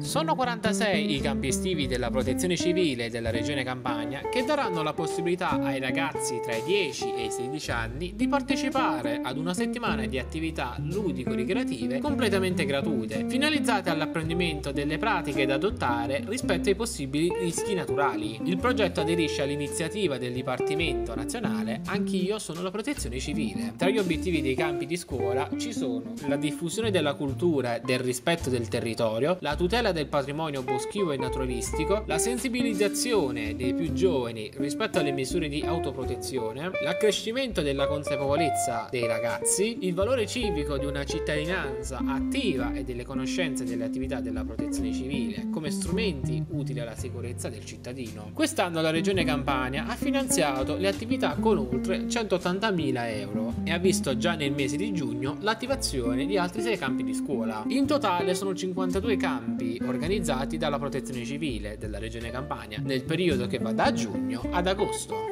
Sono 46 i campi estivi della protezione civile della regione Campania che daranno la possibilità ai ragazzi tra i 10 e i 16 anni di partecipare ad una settimana di attività ludico-ricreative completamente gratuite, finalizzate all'apprendimento delle pratiche da adottare rispetto ai possibili rischi naturali. Il progetto aderisce all'iniziativa del Dipartimento Nazionale Anch'io sono la protezione civile. Tra gli obiettivi dei campi di scuola ci sono la diffusione della cultura del rispetto del territorio, la tutela del patrimonio boschivo e naturalistico, la sensibilizzazione dei più giovani rispetto alle misure di autoprotezione, l'accrescimento della consapevolezza dei ragazzi, il valore civico di una cittadinanza attiva e delle conoscenze delle attività della protezione civile come strumenti utili alla sicurezza del cittadino. Quest'anno la Regione Campania ha finanziato le attività con oltre 180.000 euro e ha visto già nel mese di giugno l'attivazione di altri 6 campi di scuola. In totale sono 52 campi organizzati dalla Protezione Civile della Regione Campania nel periodo che va da giugno ad agosto.